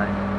time.